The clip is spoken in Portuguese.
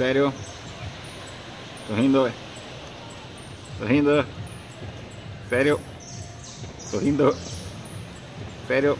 Sério? Tô rindo. Tô rindo. Sério? Tô rindo. Sério?